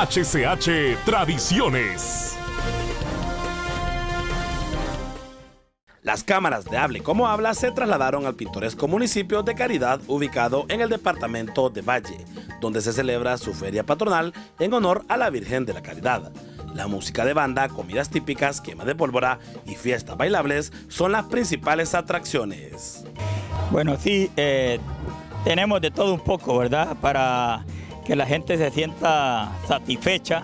HCH Tradiciones. Las cámaras de Hable como Habla se trasladaron al pintoresco municipio de Caridad ubicado en el departamento de Valle, donde se celebra su feria patronal en honor a la Virgen de la Caridad. La música de banda, comidas típicas, quema de pólvora y fiestas bailables son las principales atracciones. Bueno, sí, eh, tenemos de todo un poco, ¿verdad? Para que la gente se sienta satisfecha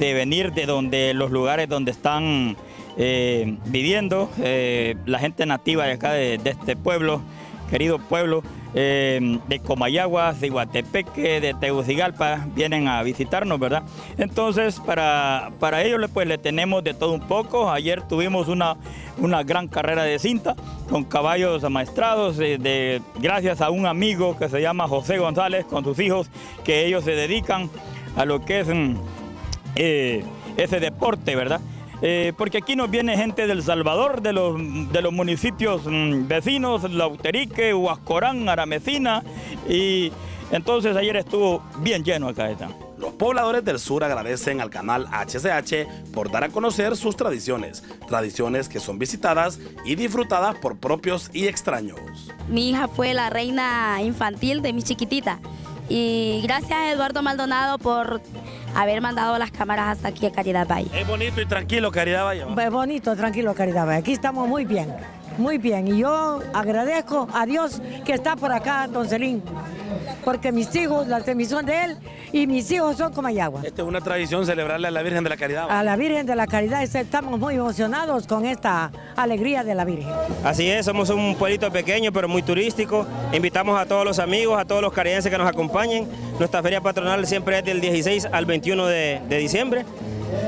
de venir de donde los lugares donde están eh, viviendo, eh, la gente nativa de acá de, este pueblo, querido pueblo, eh, de Comayaguas, de Iguatepeque, de Tegucigalpa, vienen a visitarnos, ¿verdad? Entonces, para, para ellos pues, le tenemos de todo un poco. Ayer tuvimos una, una gran carrera de cinta con caballos amaestrados, de, gracias a un amigo que se llama José González, con sus hijos, que ellos se dedican a lo que es mm, ese deporte, ¿verdad? Eh, porque aquí nos viene gente del Salvador, de los, de los municipios mm, vecinos, Lauterique, Huascorán, Aramecina, y entonces ayer estuvo bien lleno acá. Está. Los pobladores del sur agradecen al canal HCH por dar a conocer sus tradiciones, tradiciones que son visitadas y disfrutadas por propios y extraños. Mi hija fue la reina infantil de mi chiquitita y gracias a Eduardo Maldonado por haber mandado las cámaras hasta aquí a Caridad Valle. Es bonito y tranquilo Caridad Valle. Es bonito, tranquilo Caridad Valle. Aquí estamos muy bien, muy bien. Y yo agradezco a Dios que está por acá, don Celín porque mis hijos, la emisión de él y mis hijos son como agua. Esta es una tradición celebrarle a la Virgen de la Caridad. A la Virgen de la Caridad, estamos muy emocionados con esta alegría de la Virgen. Así es, somos un pueblito pequeño pero muy turístico. Invitamos a todos los amigos, a todos los caridenses que nos acompañen. Nuestra feria patronal siempre es del 16 al 21 de, de diciembre.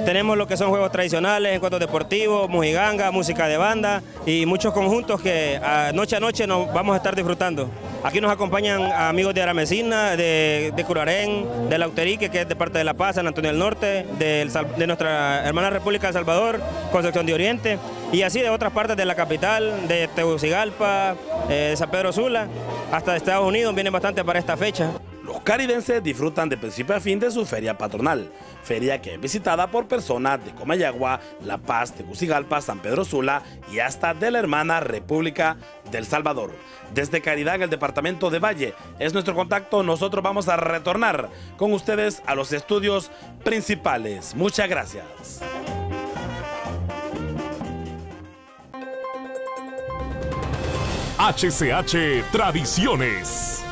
Tenemos lo que son juegos tradicionales, encuentros deportivos, mujiganga, música de banda y muchos conjuntos que noche a noche nos vamos a estar disfrutando. Aquí nos acompañan amigos de Aramecina, de, de Curarén, de Lauterique, que es de parte de La Paz, San Antonio del Norte, de, nuestra hermana República de Salvador, Concepción de Oriente, y así de otras partes de la capital, de Tegucigalpa, eh, de San Pedro Sula, hasta Estados Unidos, vienen bastante para esta fecha. Caridenses disfrutan de principio a fin de su feria patronal, feria que es visitada por personas de Comayagua, La Paz, Tegucigalpa, San Pedro Sula y hasta de la hermana República del Salvador. Desde Caridad, en el departamento de Valle, es nuestro contacto. Nosotros vamos a retornar con ustedes a los estudios principales. Muchas gracias. HCH Tradiciones.